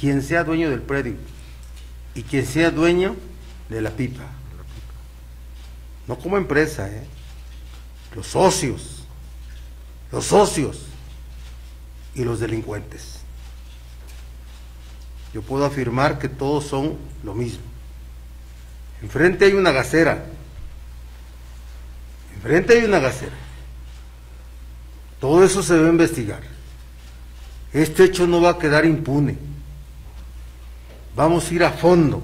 quien sea dueño del predio y quien sea dueño de la pipa. No como empresa, ¿eh? los socios, los socios y los delincuentes. Yo puedo afirmar que todos son lo mismo. Enfrente hay una gasera. Enfrente hay una gasera. Todo eso se debe investigar. Este hecho no va a quedar impune. Vamos a ir a fondo.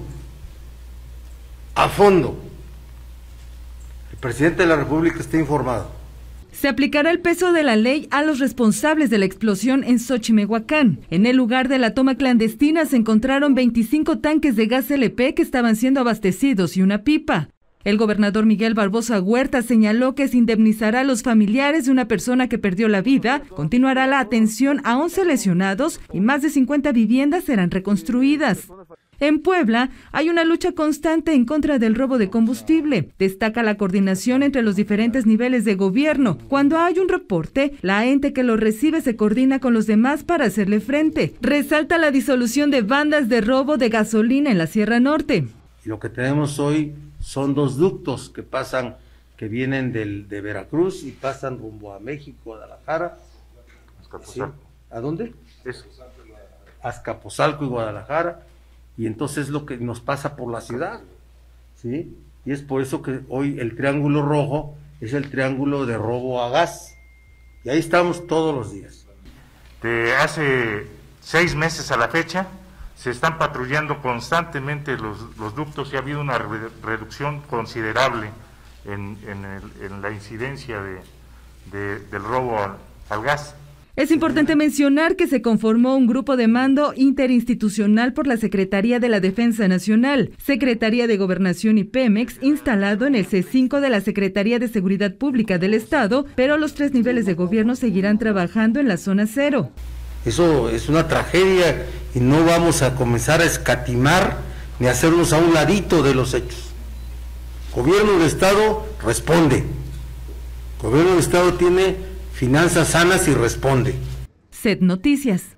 A fondo. El presidente de la República está informado. Se aplicará el peso de la ley a los responsables de la explosión en Xochimehuacán. En el lugar de la toma clandestina se encontraron 25 tanques de gas LP que estaban siendo abastecidos y una pipa. El gobernador Miguel Barbosa Huerta señaló que se indemnizará a los familiares de una persona que perdió la vida, continuará la atención a 11 lesionados y más de 50 viviendas serán reconstruidas. En Puebla hay una lucha constante en contra del robo de combustible. Destaca la coordinación entre los diferentes niveles de gobierno. Cuando hay un reporte, la ente que lo recibe se coordina con los demás para hacerle frente. Resalta la disolución de bandas de robo de gasolina en la Sierra Norte. Lo que tenemos hoy son dos ductos que pasan, que vienen del, de Veracruz y pasan rumbo a México, Guadalajara. ¿A dónde? Azcapotzalco y Guadalajara y entonces es lo que nos pasa por la ciudad, ¿sí? Y es por eso que hoy el triángulo rojo es el triángulo de robo a gas. Y ahí estamos todos los días. De hace seis meses a la fecha, se están patrullando constantemente los, ductos y ha habido una reducción considerable en, la incidencia del robo al gas. Es importante mencionar que se conformó un grupo de mando interinstitucional por la Secretaría de la Defensa Nacional, Secretaría de Gobernación y Pemex, instalado en el C5 de la Secretaría de Seguridad Pública del Estado, pero los tres niveles de gobierno seguirán trabajando en la zona cero. Eso es una tragedia y no vamos a comenzar a escatimar ni a hacernos a un ladito de los hechos. Gobierno del Estado responde. Gobierno del Estado tiene finanzas sanas y responde. Sed Noticias.